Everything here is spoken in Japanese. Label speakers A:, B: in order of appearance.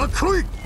A: さあ来い。